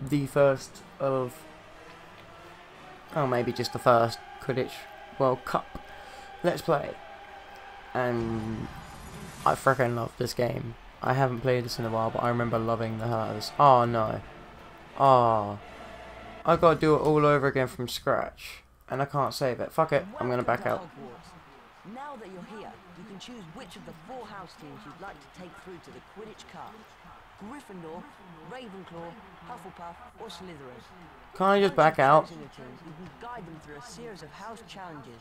the first of, oh maybe just the first Quidditch World Cup Let's Play, and I freaking love this game. I haven't played this in a while, but I remember loving the this. Oh no, oh, I gotta do it all over again from scratch, and I can't save it. Fuck it, I'm gonna back out. Now that you're here, you can choose which of the four house teams you'd like to take through to the Quidditch Cup. Gryffindor, Ravenclaw, Hufflepuff, or Slytherin. Can't I just back out? Choosing a team, you can guide them through a series of house challenges.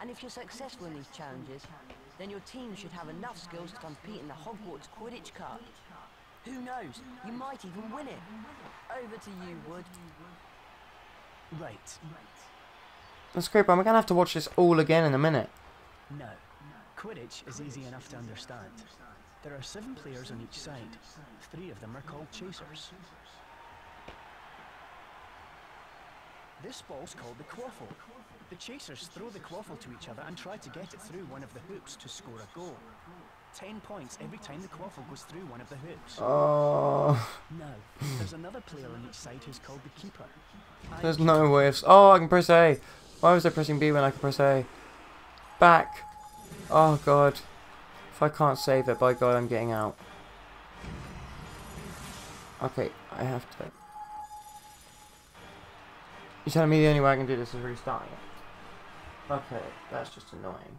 And if you're successful in these challenges, then your team should have enough skills to compete in the Hogwarts Quidditch Cup. Who knows? You might even win it. Over to you, Wood. Right. That's great, but I'm gonna have to watch this all again in a minute. No. Quidditch is easy enough to understand. There are seven players on each side. Three of them are called chasers. This ball's called the quaffle. The chasers throw the quaffle to each other and try to get it through one of the hoops to score a goal. Ten points every time the quaffle goes through one of the hoops. Uh. Oh, Now, there's another player on each side who's called the keeper. I there's no way. Oh, I can press A. Why was I pressing B when I can press A? Back. Oh god. If I can't save it, by god, I'm getting out. Okay, I have to. You're telling me the only way I can do this is restarting it? Okay, that's just annoying.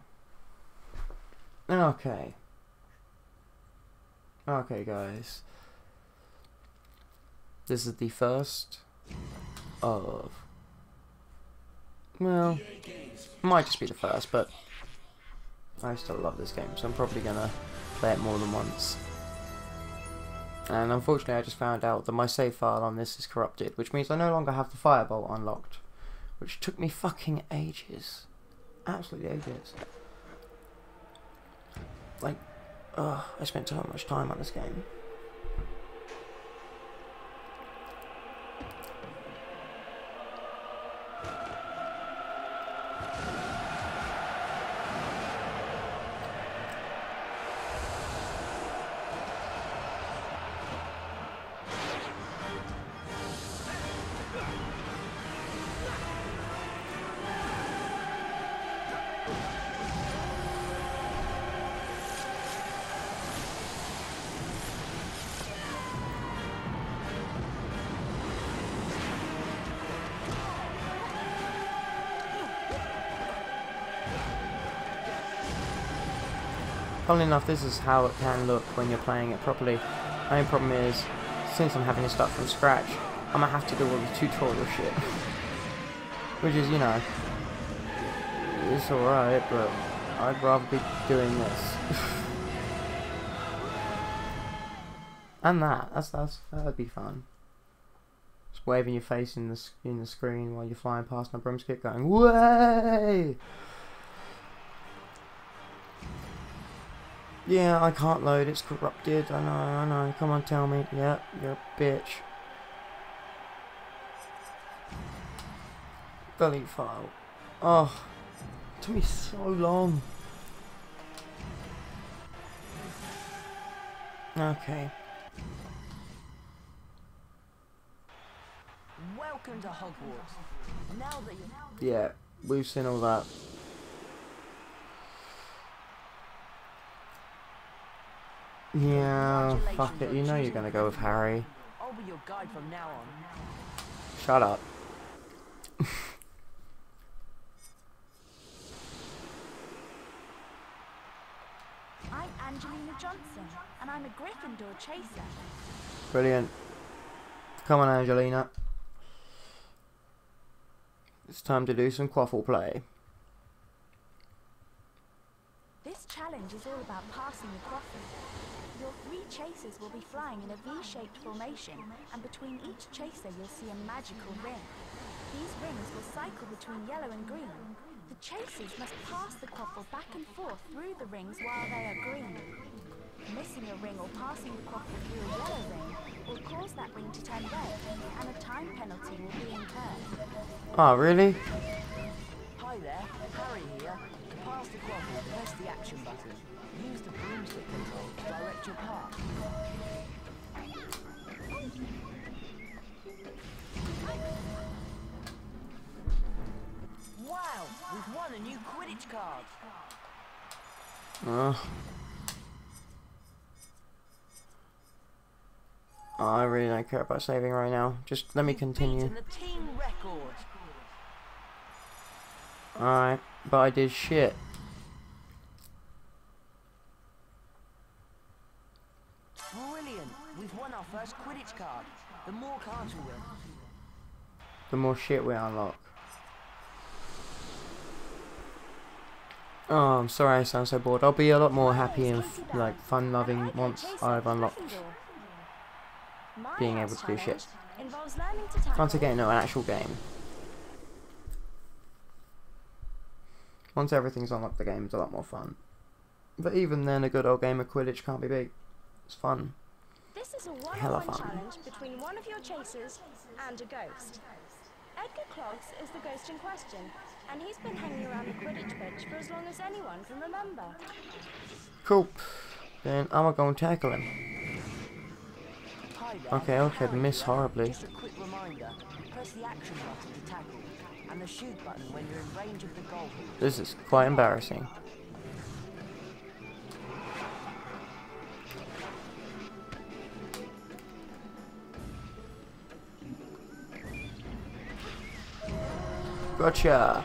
Okay. Okay, guys. This is the first of. Well, might just be the first, but I still love this game, so I'm probably gonna play it more than once. And unfortunately, I just found out that my save file on this is corrupted, which means I no longer have the firebolt unlocked, which took me fucking ages, absolutely ages. Like, ugh, I spent so much time on this game. Funnily enough, this is how it can look when you're playing it properly. My only problem is, since I'm having to start from scratch, I'm gonna have to do all the tutorial shit. Which is, you know, it's alright, but I'd rather be doing this. and that, that's, that's, that'd be fun. Just waving your face in the, in the screen while you're flying past my broomstick going, way! Yeah, I can't load, it's corrupted. I know, I know. Come on, tell me. Yeah, you're a bitch. Delete file. Oh, it took me so long. Okay. Welcome to Hogwarts. Now that you're Yeah, we've seen all that. Yeah, fuck it. You know you're gonna go with Harry. I'll be your guide from now on. Shut up. I'm Angelina Johnson, and I'm a Gryffindor chaser. Brilliant. Come on, Angelina. It's time to do some quaffle play. This challenge is all about passing the quaffle. Your three chasers will be flying in a V-shaped formation, and between each chaser you'll see a magical ring. These rings will cycle between yellow and green. The chasers must pass the quaffle back and forth through the rings while they are green. Missing a ring or passing the quaffle through a yellow ring will cause that ring to turn red, and a time penalty will be incurred. Oh, really? Hi there, Harry here. To pass the quaffle, press the action button. Acoustic control to direct your path. Wow, we've won a new Quidditch card. Uh, I really don't care about saving right now. Just let me continue. Alright, but I did shit. Card. The more cards we win, The more shit we unlock. Oh, I'm sorry I sound so bored. I'll be a lot more happy and like fun-loving once I've unlocked being able to do shit. Once again, no, an actual game. Once everything's unlocked, the game's a lot more fun. But even then, a good old game of Quidditch can't be beat. It's fun. This is a Hella one-on-one challenge between one of your chasers and a ghost. Edgar Clogs is the ghost in question, and he's been hanging around the Quidditch pitch for as long as anyone can remember. Cool. Then I'm gonna go and tackle him. Okay, okay, Harry miss horribly. Just a quick reminder. Press the action button to tackle, and the shoot button when you're in range of the goal. This is quite embarrassing. Gotcha.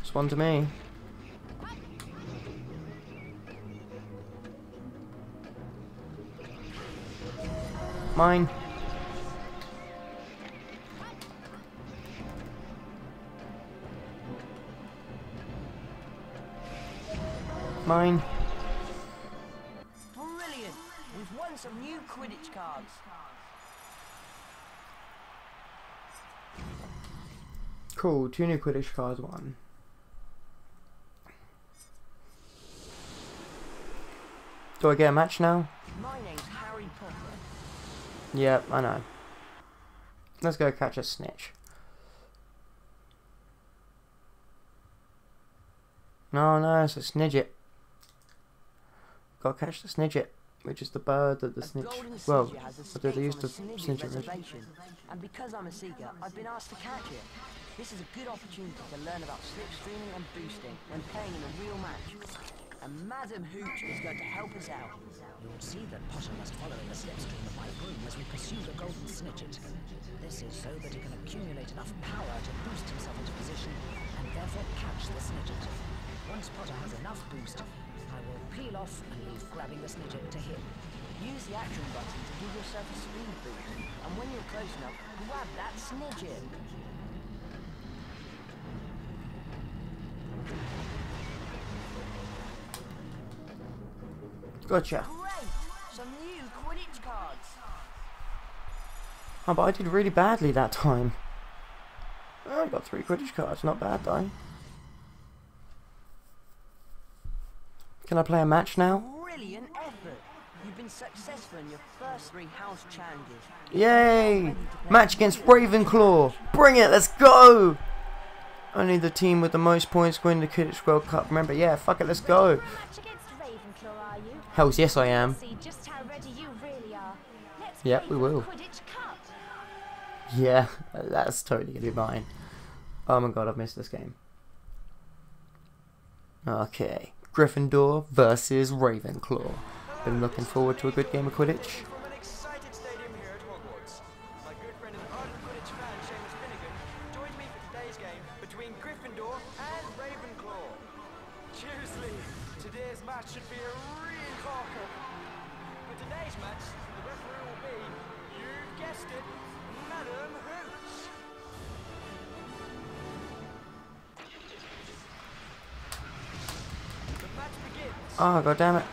It's one to me. Mine. Mine. Cool, two new Quidditch cards, one. Do I get a match now? My name's Harry Potter. Yep, I know. Let's go catch a snitch. No, no, it's a snidget. Gotta catch the snidget, which is the bird that the A snitch. Well, snidget has what did they use escaped to snitch Snidget originally? reservation, and because I'm a seeker, I've been asked to catch it. This is a good opportunity to learn about slipstreaming and boosting when playing in a real match. And Madam Hooch is going to help us out. You'll see that Potter must follow in the slipstream of my broom as we pursue the golden snidget. This is so that he can accumulate enough power to boost himself into position and therefore catch the snidget. Once Potter has enough boost, I will peel off and leave grabbing the snidget to him. Use the action button to give yourself a speed boost, and when you're close enough, grab that snidget. Gotcha. Great! Some new Quidditch cards. Oh, but I did really badly that time. Oh, I got three Quidditch cards, not bad though. Can I play a match now? Brilliant effort! You've been successful in your first three house challenges. Yay! Match against Ravenclaw! Bring it, let's go! Only the team with the most points win the Quidditch World Cup. Remember, yeah, fuck it, let's go. Match against Ravenclaw, are you? Hells yes I am. See just how ready you really are. Let's Yep, we will. Yeah, that's totally gonna be mine. Oh my god, I've missed this game. Okay, Gryffindor versus Ravenclaw. Been looking forward to a good game of Quidditch. Oh god damn it.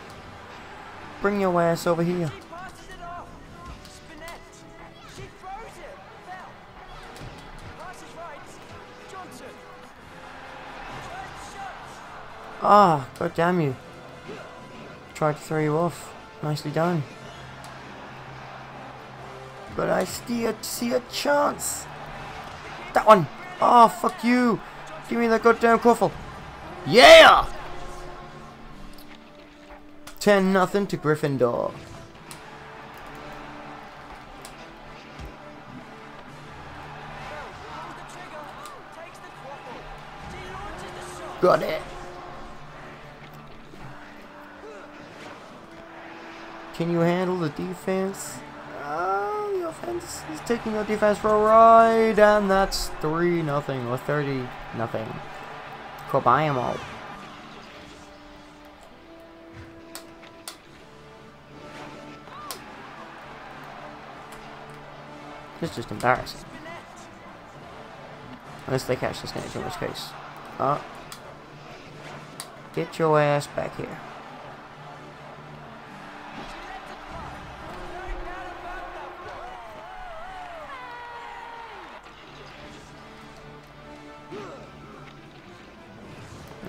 Bring your ass over here. Ah, god damn you. Tried to throw you off. Nicely done. But I still see a chance. That one. Oh, fuck you. Give me that goddamn quaffle. Yeah! 10 nothing to Gryffindor. Got it. Can you handle the defense? Oh, the offense is taking your defense for a ride, and that's 3 nothing or 30 nothing. Kobayamo. This is just embarrassing. Unless they catch the snitch, in which case. Uh, get your ass back here.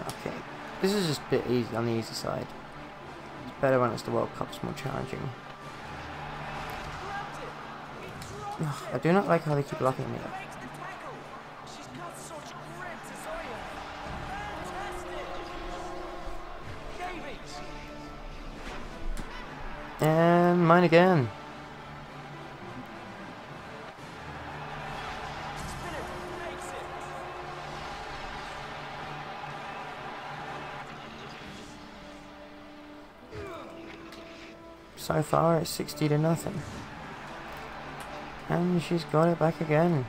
Okay. This is just a bit easy on the easy side. It's better when it's the World Cup, it's more challenging. Ugh, I do not like how they keep blocking me. And mine again. So far it's 60 to nothing. And she's got it back again.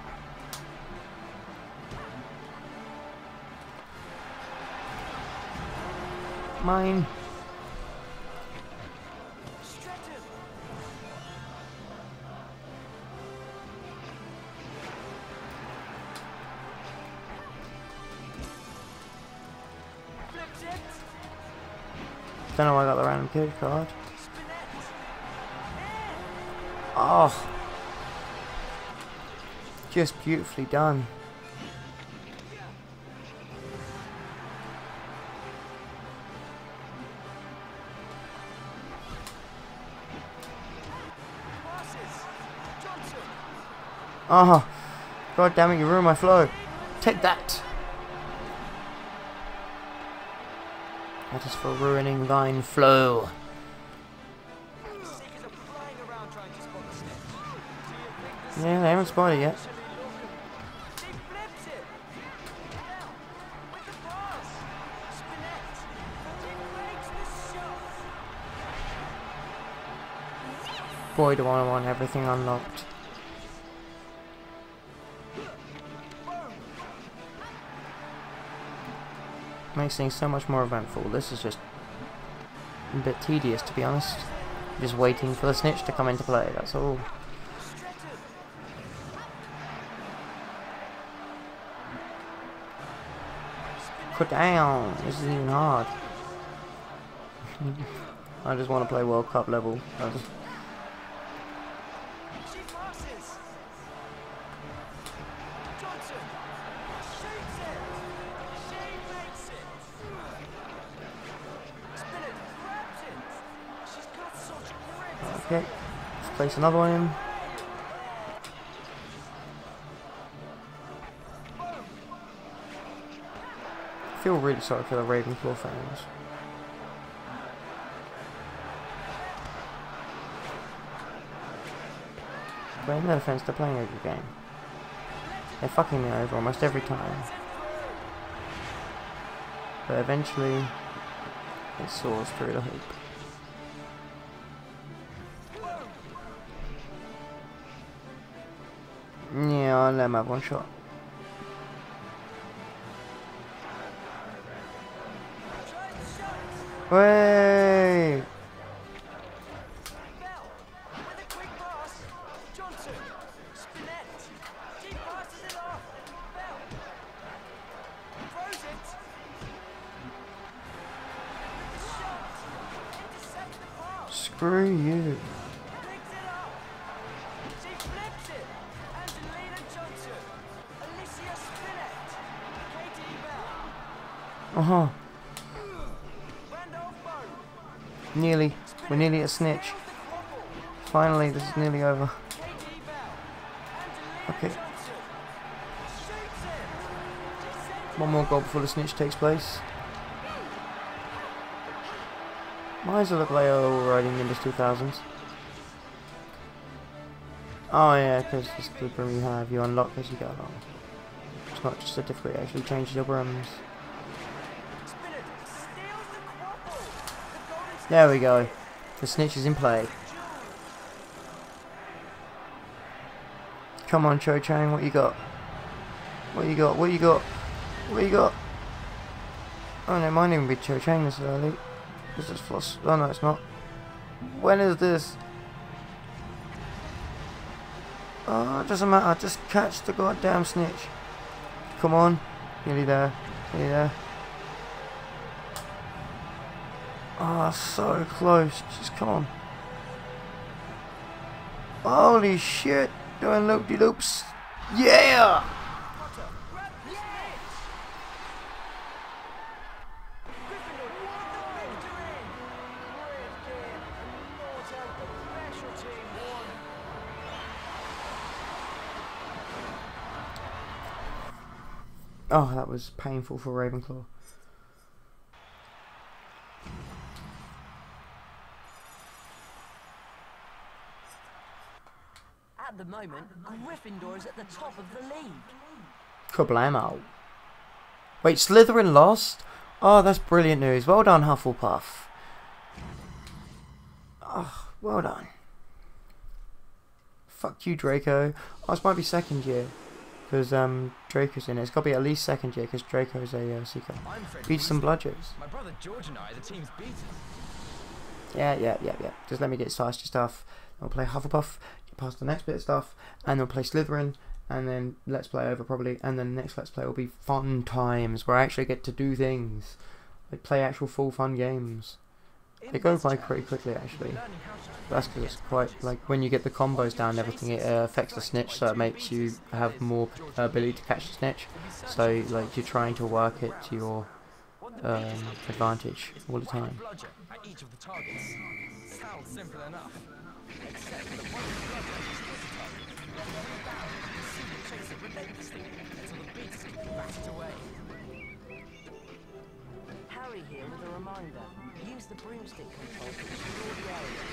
Mine. Don't know why I got the random kid card. Oh. Just beautifully done. Oh. God damn it, you ruined my flow. Take that. That is for ruining thine flow. Yeah, they haven't spotted yet. Boy, do I want everything unlocked. Makes things so much more eventful. This is just a bit tedious, to be honest. Just waiting for the snitch to come into play, that's all. Put down! This is even hard. I just want to play World Cup level. Okay, let's place another one in. I feel really sorry for the Ravenclaw fans. But their defense, they're playing a good game. They're fucking me over almost every time. But eventually, it soars through the hoop. Let him have one shot. Tries snitch. Finally, this is nearly over. Okay. One more goal before the snitch takes place. Why does it look like oh, riding Nimbus 2000s? Oh yeah, because this is the broom you have, you unlock as you go along. It's not just a difficult, it actually changes your brooms. There we go. The snitch is in play. Come on, Cho Chang, what you got? What you got? What you got? What you got? Oh no, mine even be Cho Chang this early. This is floss. Oh no, it's not. When is this? Oh, it doesn't matter. Just catch the goddamn snitch. Come on. Nearly there. Nearly there. Oh, so close. Just come on. Holy shit. Doing loop de loops. Yeah! Oh, that was painful for Ravenclaw. Moment, Gryffindor is at the top of the league. Kablamo. Wait, Slytherin lost? Oh, that's brilliant news. Well done, Hufflepuff. Oh, well done. Fuck you, Draco. Oh, this might be second year. Because um, Draco's in it. It's got to be at least second year because Draco's a uh, seeker. Beat some bludgers. My brother George and I the team's beaters. Yeah, yeah, yeah, yeah. Just let me get started stuff. We'll play Hufflepuff, past the next bit of stuff, and then we'll play Slytherin, and then Let's Play over probably, and then the next Let's Play will be fun times where I actually get to do things. Like play actual full fun games. They go by pretty quickly actually. That's because it's quite, like, when you get the combos down and everything, it uh, affects the snitch, so it makes you have more uh, ability to catch the snitch. So, like, you're trying to work it to your um, advantage all the time. Harry here with a reminder. Use the broomstick control to explore the area.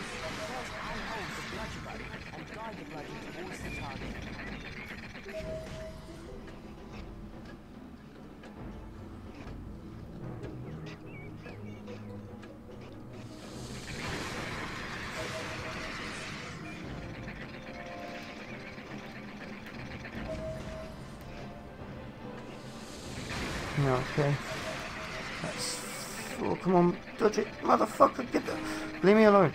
First hand hold the bludger button and guide the bludger towards the target. Okay. That's... Oh, come on, dodge it, motherfucker, get the... Leave me alone.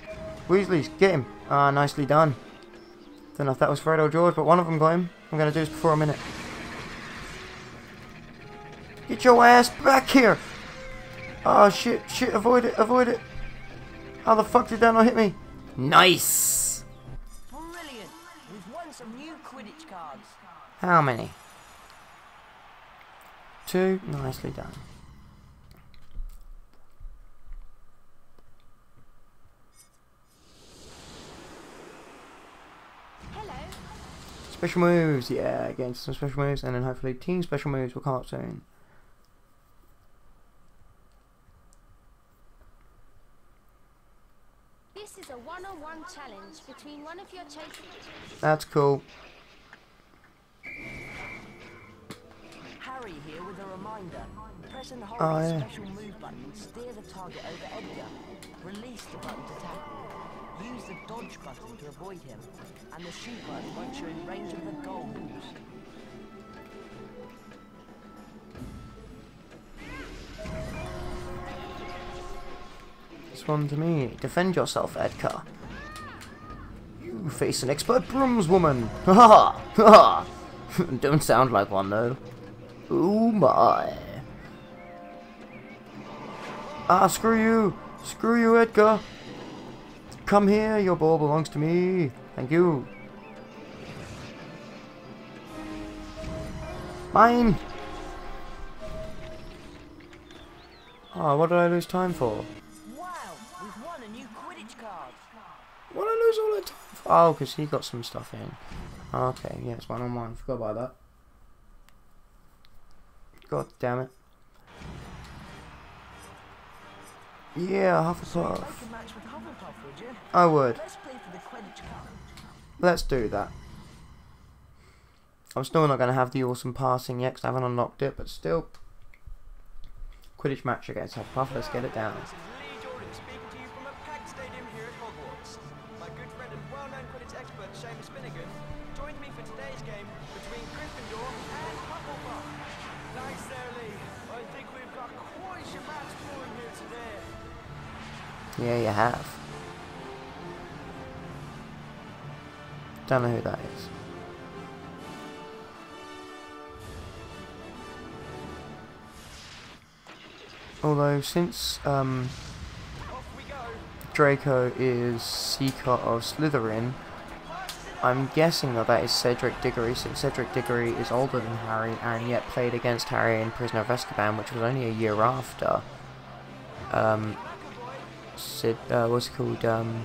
Weasleys, get him. Ah, nicely done. Don't know if that was Fred or George, but one of them got him. I'm gonna do this before a minute. Get your ass back here! Oh shit, shit, avoid it, avoid it. How the fuck did that not hit me? Nice! Brilliant! We've won some new Quidditch cards. How many? Two. Nicely done. Hello. Special moves, yeah, again some special moves, and then hopefully team special moves will come up soon. This is a one-on-one challenge between one of your chasers. That's cool. Harry here with a reminder. Press and hold Oh, the yeah. special move button and steer the target over Edgar. Release the button to tackle. Use the dodge button to avoid him. And the shoot button once you're in range of the goals. This one to me. Defend yourself, Edgar. You face an expert broomswoman. Ha ha ha ha. Don't sound like one though. Oh my. Ah, screw you. Screw you, Edgar. Come here, your ball belongs to me. Thank you. Mine. Oh, what did I lose time for? Wow, we've won a new Quidditch card. What did I lose all that time for? Oh, because he got some stuff in. Okay, yeah, it's one on one. Forgot about that. God damn it. Yeah, Hufflepuff. Like a match with Hufflepuff, would you? I would. Let's play for the Quidditch Cup. Let's do that. I'm still not going to have the awesome passing yet because I haven't unlocked it, but still. Quidditch match against Hufflepuff, let's get it down. Yeah, you have. Don't know who that is. Although, since um. Draco is Seeker of Slytherin, I'm guessing that that is Cedric Diggory, since Cedric Diggory is older than Harry and yet played against Harry in Prisoner of Azkaban, which was only a year after. Um, Sid, uh, what's it called? Um,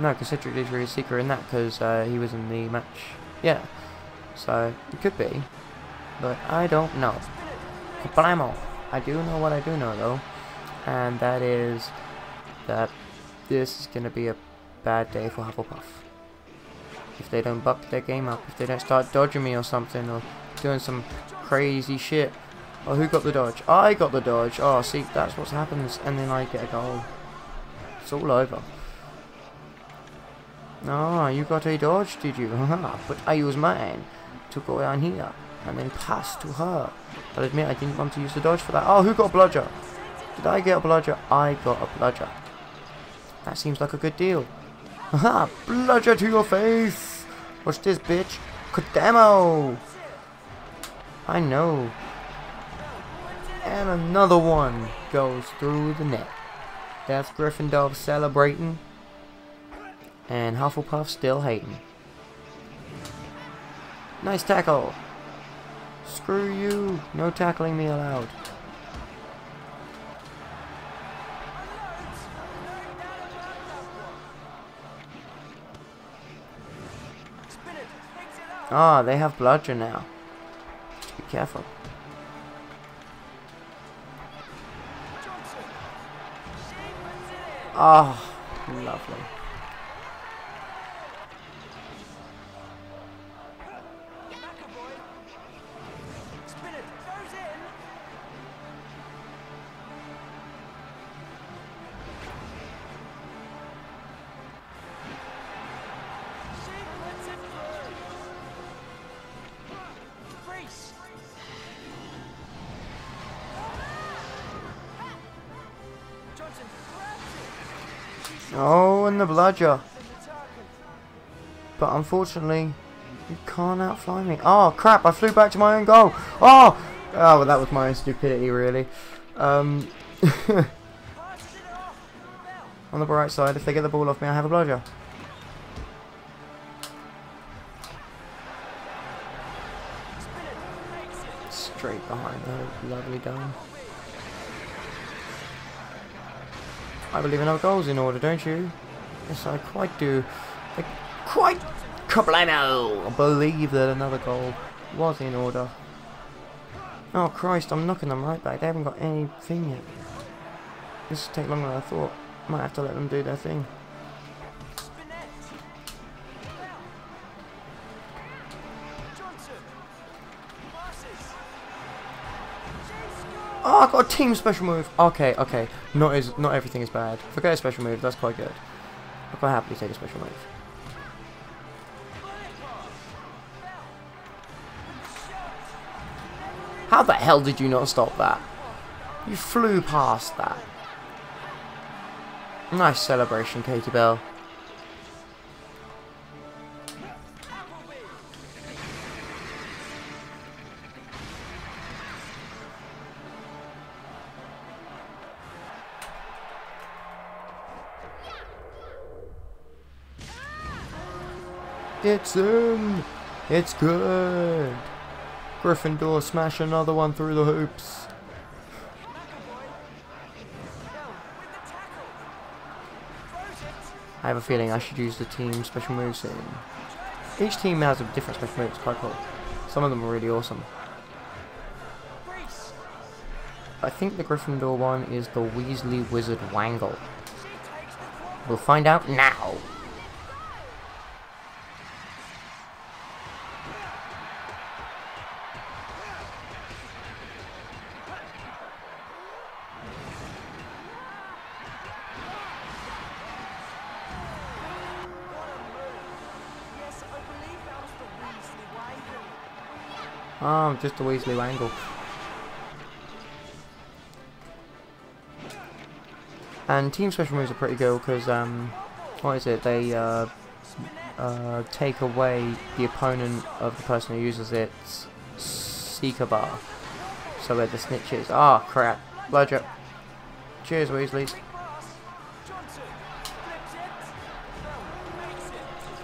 no, because Cedric Diggory really secret in that because uh, he was in the match. Yeah, so it could be, but I don't know. Problemo. I do know what I do know though, and that is that this is going to be a bad day for Hufflepuff. If they don't buck their game up, if they don't start dodging me or something, or doing some crazy shit. Oh, who got the dodge? I got the dodge. Oh, see, that's what happens, and then I get a goal. It's all over. Ah, you got a dodge, did you? But I use mine to go down here and then pass to her. But admit I didn't want to use the dodge for that. Oh, who got a bludger? Did I get a bludger? I got a bludger. That seems like a good deal. Haha, bludger to your face! Watch this, bitch. Kodamo! I know. And another one goes through the net. That's Gryffindor celebrating. And Hufflepuff still hating. Nice tackle. Screw you. No tackling me allowed. Ah, they have bludger now. Be careful. Ah, lovely. Target. But unfortunately, you can't outfly me. Oh, crap, I flew back to my own goal. Oh! Oh, well, that was my own stupidity, really. Um, on the bright side, if they get the ball off me, I have a it. Straight behind the lovely dome. I believe in our goals in order, don't you? Yes, I quite do. I quite kablamo! I believe that another goal was in order. Oh Christ, I'm knocking them right back. They haven't got anything yet. This will take longer than I thought. Might have to let them do their thing. Ah, oh, I got a team special move. Okay, okay. Not is not everything is bad. Forget a special move. That's quite good. I'll quite happily take a special move. How the hell did you not stop that? You flew past that. Nice celebration, Katie Bell. It's in! It's good! Gryffindor smash another one through the hoops. I have a feeling I should use the team special moves soon. Each team has a different special move, it's quite cool. Some of them are really awesome. I think the Gryffindor one is the Weasley Wizard Wangle. We'll find out now. Just a Weasley Wangle. And team special moves are pretty good because, um, what is it? They uh, uh, take away the opponent of the person who uses it Seeker bar. So where the snitch is. Ah, crap. Bludger. Cheers, Weasleys.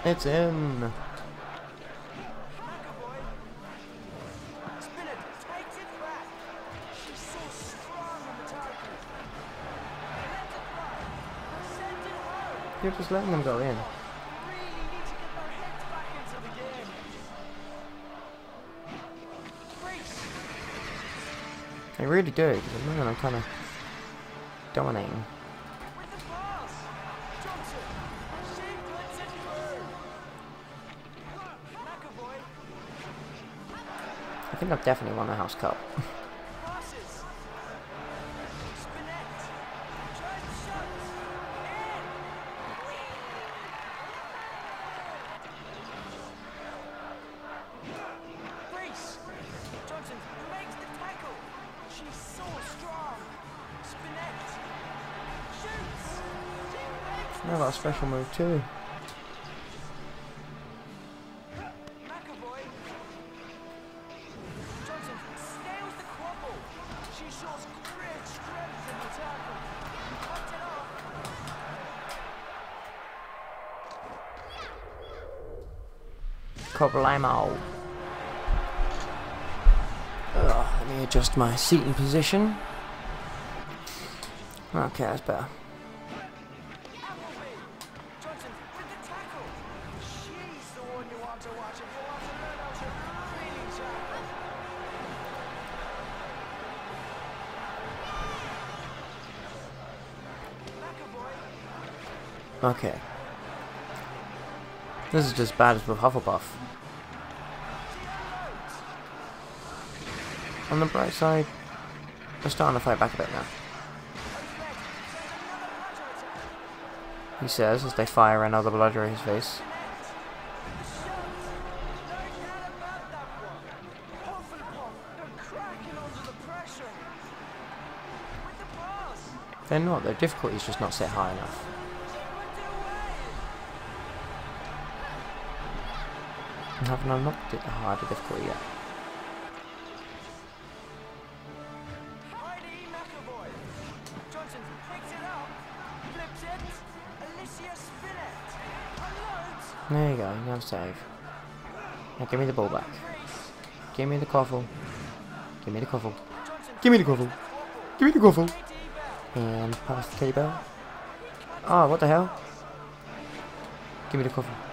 It's in. You're just letting them go in. They really do, because at the moment I'm kind of dominating. I think I've definitely won the House Cup. Cuts it off. Kablamo. Ugh, let me adjust my seating position. Okay, that's better. Okay. This is just bad as with Hufflepuff. On the bright side, they're starting to fight back a bit now. He says as they fire another bludger at his face. They're not, their difficulty's just not set high enough. I haven't unlocked it ah, the harder difficulty yet. There you go, have save. Now give me the ball back. Give me the quaffle. Give me the. Johnson Give me the quaffle. Give me the Bell. And pass the T-Bell. Oh, ah, what the hell? Give me the quaffle.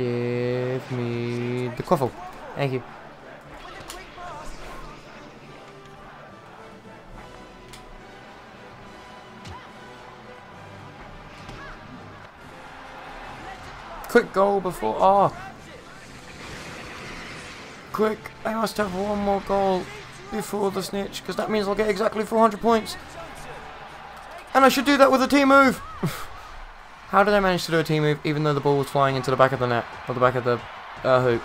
Give me the quaffle. Thank you. Quick. Goal before. Oh. Quick. I must have one more goal before the snitch, because that means I'll get exactly 400 points. And I should do that with a team move. How did I manage to do a team move even though the ball was flying into the back of the net? Or the back of the uh, hoop?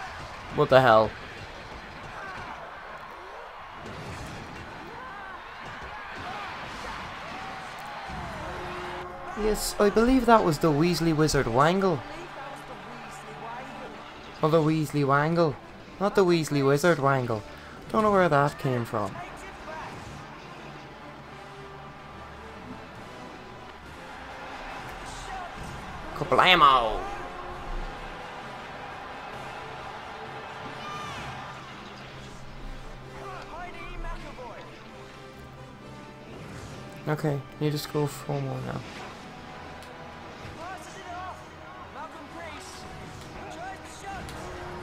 What the hell? Yes, I believe that was the Weasley Wizard Wangle. Or the Weasley Wangle. Not the Weasley Wizard Wangle. Don't know where that came from. Kablamo! Okay, need to score four more now.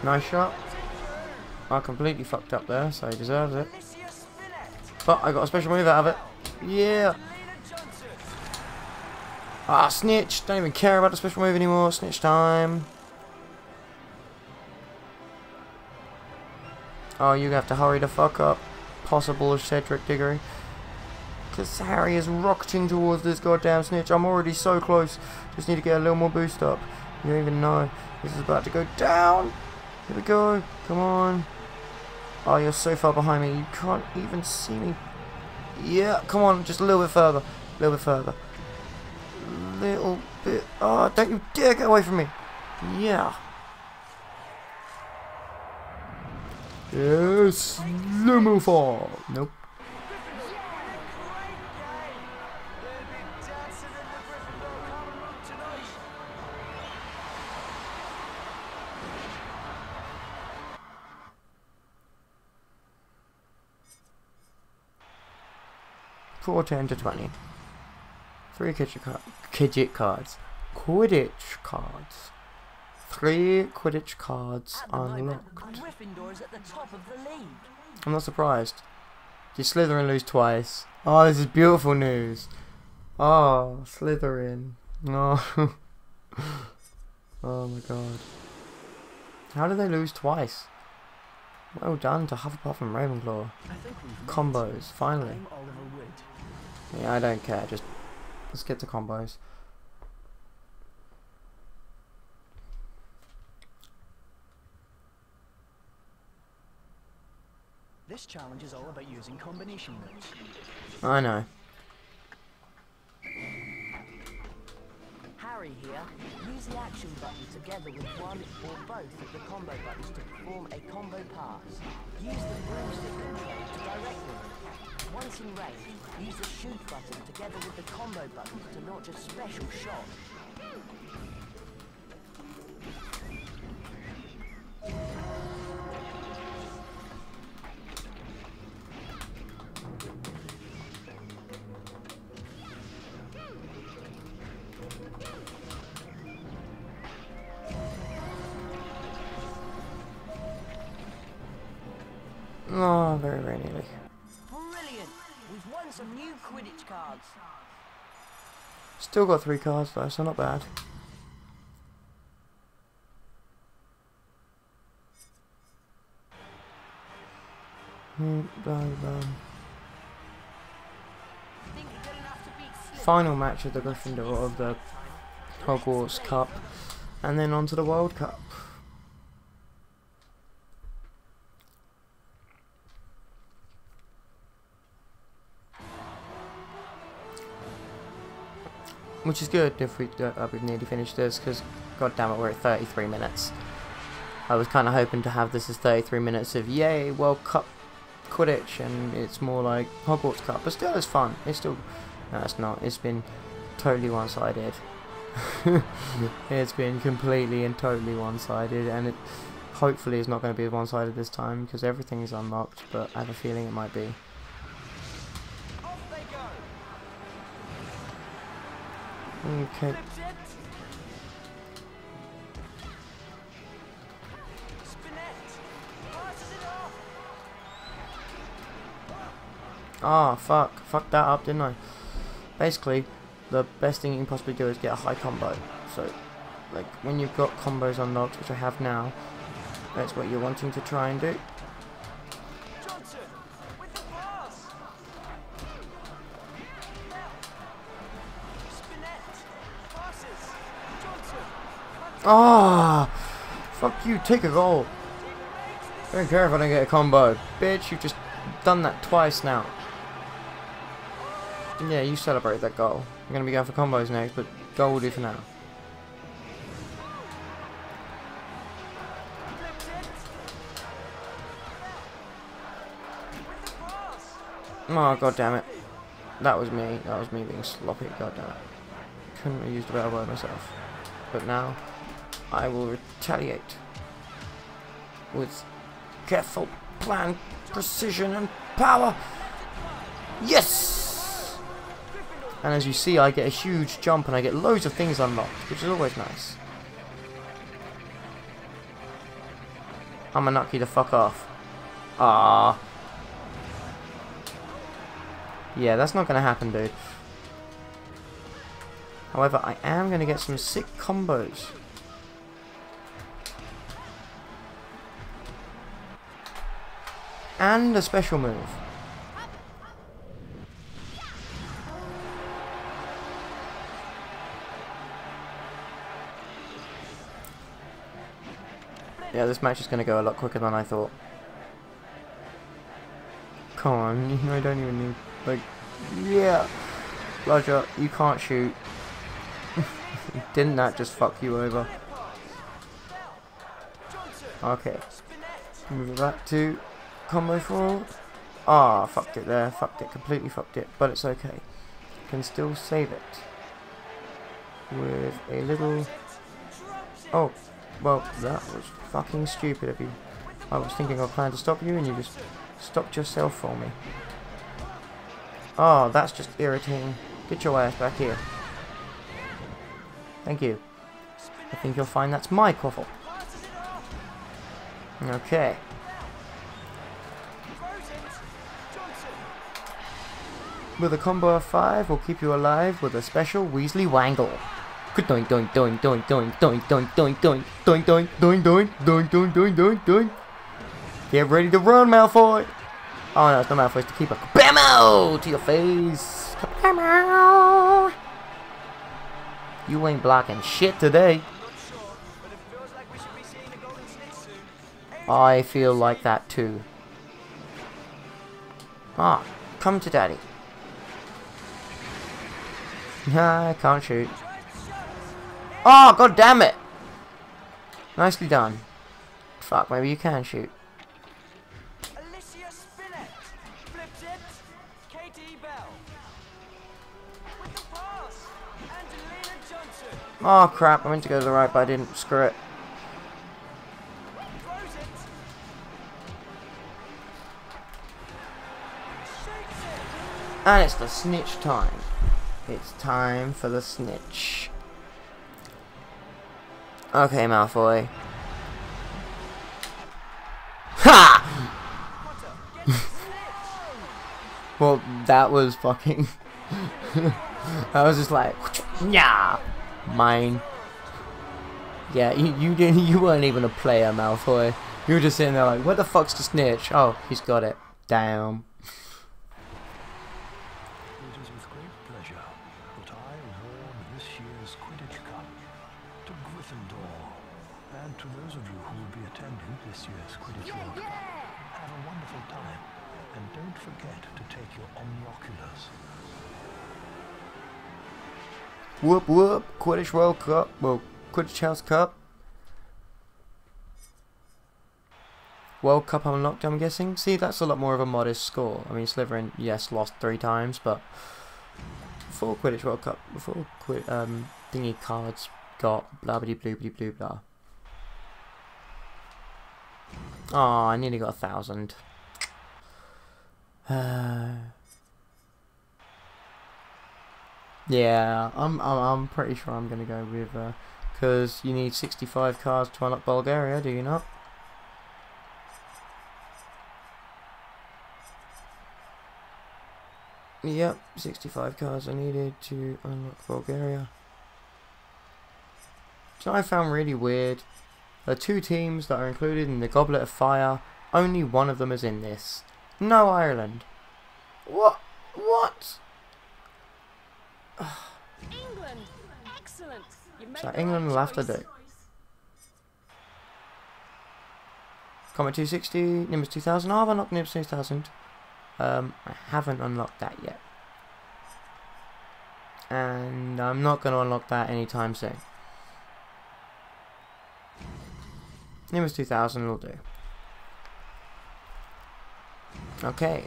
Nice shot. I completely fucked up there, so he deserves it. But I got a special move out of it. Yeah! Ah, snitch! Don't even care about the special move anymore. Snitch time. Oh, you have to hurry the fuck up. Possible Cedric Diggory. Because Harry is rocketing towards this goddamn snitch. I'm already so close. Just need to get a little more boost up. You don't even know. This is about to go down. Here we go. Come on. Oh, you're so far behind me. You can't even see me. Yeah, come on, just a little bit further. A little bit further. Little bit. Oh, don't you dare get away from me. Yeah. Yes, slow fall. Nope. Four ten to twenty. Three Quidditch cards. Quidditch cards. Three Quidditch cards At the moment, unlocked. Gryffindor is at the top of the league. I'm not surprised. Did Slytherin lose twice? Oh, this is beautiful news. Oh, Slytherin. No. oh my god. How did they lose twice? Well done to Hufflepuff and Ravenclaw. I think we've met. Combos, finally. I'm Oliver Wood. Yeah, I don't care. Just let's get to combos. This challenge is all about using combination moves. I know. Harry here. Use the action button together with one or both of the combo buttons to perform a combo pass. Use the broomstick control to direct them. Once in range, use the shoot button together with the combo buttons to launch a special shot. Still got three cards though, so not bad. Hmm? Final match of the Gryffindor of the Hogwarts Cup, and then on to the World Cup. Which is good if we uh, uh, we've nearly finished this because god damn it we're at 33 minutes. I was kind of hoping to have this as 33 minutes of yay World Cup Quidditch and it's more like Hogwarts Cup, but still it's fun. It's still no, it's not. It's been totally one-sided. it's been completely and totally one-sided, and it hopefully is not going to be one-sided this time because everything is unlocked. But I have a feeling it might be. Okay. Ah, fuck. Fuck that up, didn't I? Basically, the best thing you can possibly do is get a high combo. So, like, when you've got combos unlocked, which I have now, that's what you're wanting to try and do. Ah! Fuck you, take a goal. This Don't care if I don't get a combo. Bitch, you've just done that twice now. Yeah, you celebrate that goal. I'm gonna be going for combos next, but goal will do for now. Oh, god damn it. That was me. That was me being sloppy. God damn it. Couldn't have used a better word myself. But now, I will retaliate. With careful plan, precision, and power. Yes! And as you see, I get a huge jump and I get loads of things unlocked, which is always nice. I'm gonna knock you the fuck off. Ah. Yeah, that's not to happen, dude. However, I am to get some sick combos. And a special move. Yeah, this match is going to go a lot quicker than I thought. Come on, I don't even need, like, yeah. Roger, you can't shoot. Didn't that just fuck you over? Okay. Move it back to combo 4. Ah, fucked it there. Fucked it. Completely fucked it. But it's okay. Can still save it. With a little... Oh, well, that was fucking stupid of you. I was thinking of trying to stop you and you just stopped yourself for me. Oh, that's just irritating. Get your ass back here. Thank you. I think you'll find that's my quaffle. Okay. With a combo of five, we'll keep you alive with a special Weasley Wangle. Doink doink doink doink doink doink doink doink doink doink doink doink doink doink doink doink doink doink. Get ready to run, Malfoy! Oh no, it's not Malfoy, it's the keeper. Bammo! To your face! Bammo! You ain't blocking shit today. I feel like that too. Ah, come to daddy. I can't shoot. Oh, god damn it! Nicely done. Fuck, maybe you can shoot. Alicia Spinnet flips it. Katie Bell with the pass. Angelina Johnson Oh crap, I meant to go to the right, but I didn't. Screw it. throws it. Shakes it. And it's the snitch time. It's time for the snitch. Okay, Malfoy. Ha! well, that was fucking. I was just like, yeah, mine. Yeah, you, you didn't. You weren't even a player, Malfoy. You were just sitting there like, what the fuck's the snitch? Oh, he's got it. Damn. Whoop whoop, Quidditch World Cup, well, Quidditch House Cup. World Cup unlocked, I'm guessing. See, that's a lot more of a modest score. I mean, Slytherin, yes, lost three times, but before Quidditch World Cup, before Quid, um, thingy cards got blah blah blah blah blah blah. Oh, I nearly got a thousand. Uh, Yeah, I'm, I'm I'm pretty sure I'm gonna go with uh, because you need 65 cars to unlock Bulgaria, do you not? Yep, 65 cars are needed to unlock Bulgaria. So I found really weird. Are two teams that are included in the Goblet of Fire. Only one of them is in this. No Ireland. What? What? England! Excellent! You made So England have to do. Comet 260, Nimbus 2000. Oh, I've unlocked Nimbus 2000. Um, I haven't unlocked that yet. And I'm not going to unlock that anytime soon. Nimbus 2000 will do. Okay.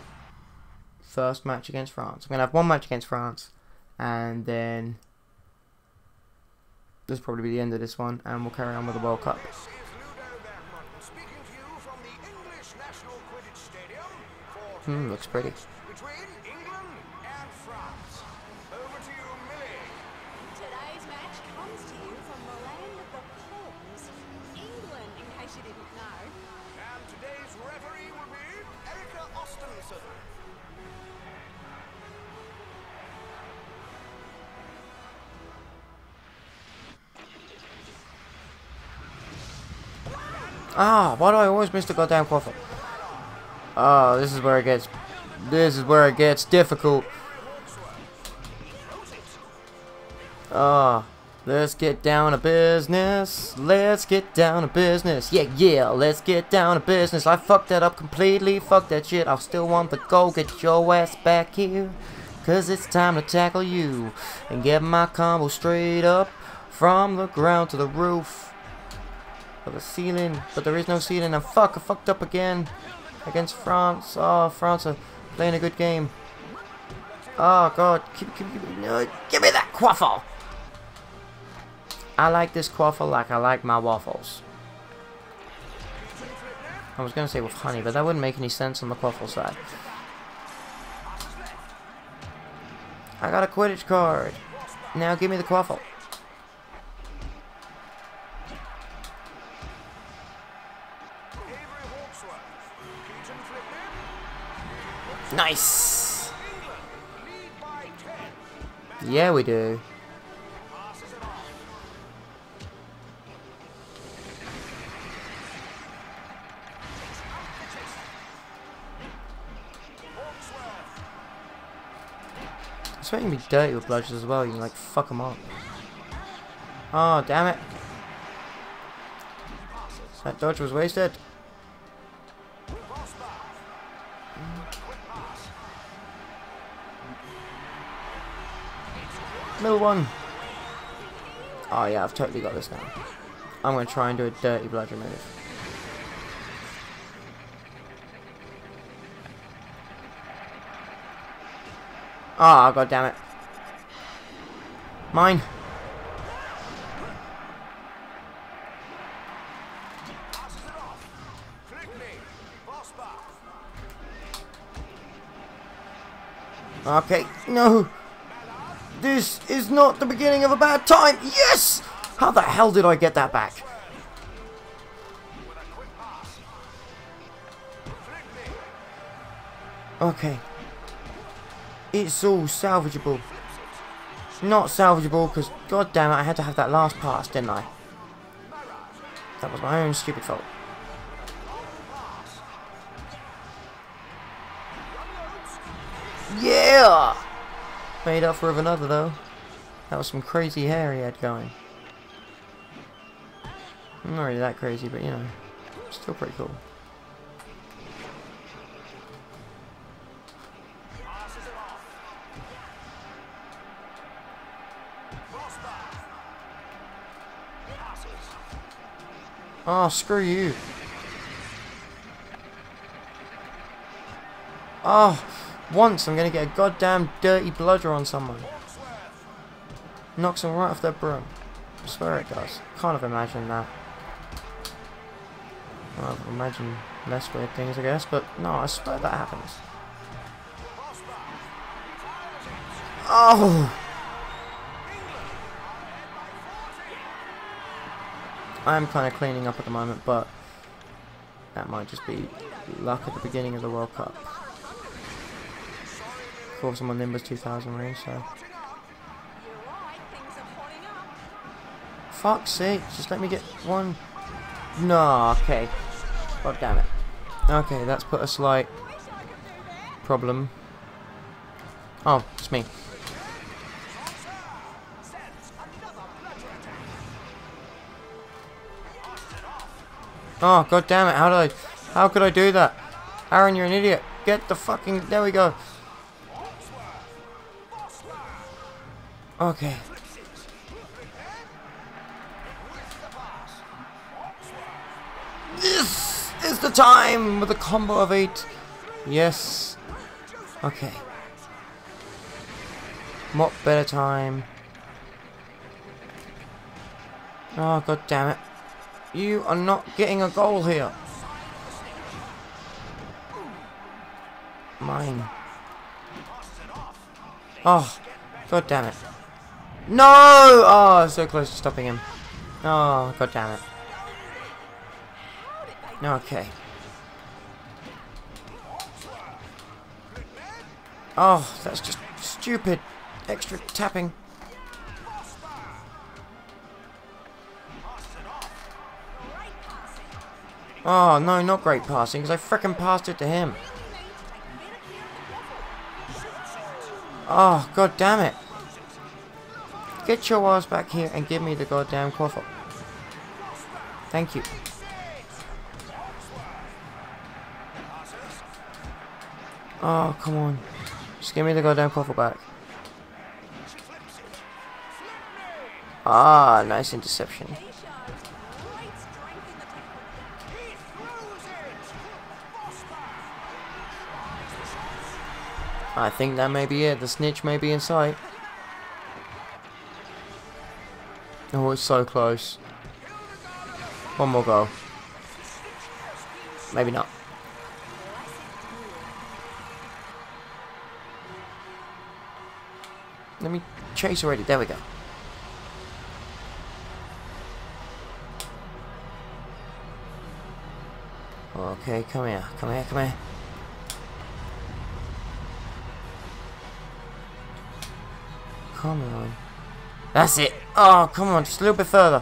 First match against France. I'm going to have one match against France. And then this will probably be the end of this one, and we'll carry on with the World Cup. This is Ludo Ah, why do I always miss the goddamn quaffle? Oh, this is where it gets... This is where it gets difficult. Ah. Let's get down to business. Let's get down to business. Yeah, yeah, let's get down to business. I fucked that up completely. Fuck that shit. I still want the goal. Get your ass back here. Cause it's time to tackle you. And get my combo straight up. From the ground to the roof. Or the ceiling. But there is no ceiling. And fuck, I fucked up again. Against France. Oh, France are playing a good game. Oh, God. Keep, keep, keep, no, give me that quaffle. I like this quaffle like I like my waffles. I was going to say with honey, but that wouldn't make any sense on the quaffle side. I got a Quidditch card. Now give me the quaffle. Nice! Yeah, we do. It's making me dirty with bludgers as well. You can like fuck them up. Oh, damn it. That dodge was wasted. Middle one. Oh yeah, I've totally got this now. I'm going to try and do a dirty bludger move. Ah, oh, god damn it. Mine. Okay, no. This is not the beginning of a bad time. Yes! How the hell did I get that back? Okay. It's all salvageable. Not salvageable because, god damn it, I had to have that last pass, didn't I? That was my own stupid fault. Yeah! Made up for another though. That was some crazy hair he had going. Not really that crazy, but you know, still pretty cool. Oh, screw you. Oh, once I'm going to get a goddamn dirty bludger on someone. Knocks them right off their broom. I swear it does. Can't have imagined that. I've imagined less weird things, I guess, but no, I swear that happens. Oh! I am kind of cleaning up at the moment, but that might just be luck at the beginning of the World Cup. Of course, I'm Nimbus 2000 range, so. Fuck's sake, just let me get one. No, okay. God damn it. Okay, that's put a slight problem. Oh, it's me. Oh, god damn it, how did I... How could I do that? Aaron, you're an idiot. Get the fucking... There we go. Okay. This is the time with a combo of eight. Yes. Okay. What better time? Oh, god damn it. You are not getting a goal here. Mine. Oh, god damn it. No! Oh, so close to stopping him. Oh, god damn it. Okay. Oh, that's just stupid. Extra tapping. Oh, no, not great passing, because I fricking passed it to him. Oh, god damn it. Get your ass back here and give me the goddamn quaffle. Thank you. Oh, come on. Just give me the goddamn quaffle back. Ah, nice interception. I think that may be it. The snitch may be in sight. It's so close. One more goal. Maybe not. Let me chase already. There we go. Okay, come here. Come here, come here. Come on. That's it. Oh, come on. Just a little bit further.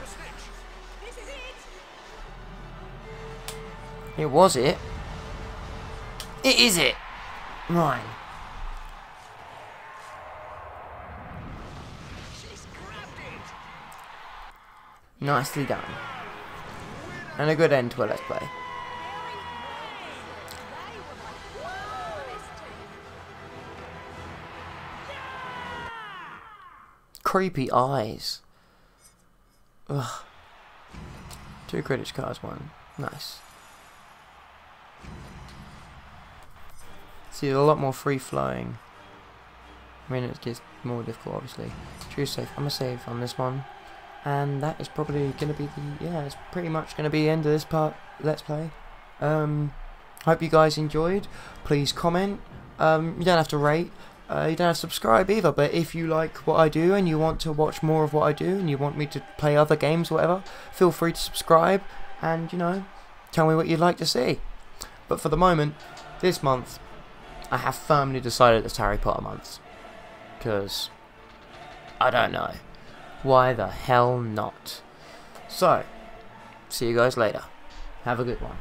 It. Was it. It is it. Mine. Nicely done. And a good end to a let's play. Creepy eyes. Ugh. Two Quidditch cards, one. Nice. See, a lot more free flowing. I mean, it gets more difficult, obviously. True safe. I'm gonna save on this one. And that is probably gonna be the, yeah, it's pretty much gonna be the end of this part, let's play. Um, hope you guys enjoyed. Please comment. Um, you don't have to rate. Uh, you don't have to subscribe either, but if you like what I do and you want to watch more of what I do and you want me to play other games whatever, feel free to subscribe and, you know, tell me what you'd like to see. But for the moment, this month, I have firmly decided it's Harry Potter month. Because, I don't know. Why the hell not? So, see you guys later. Have a good one.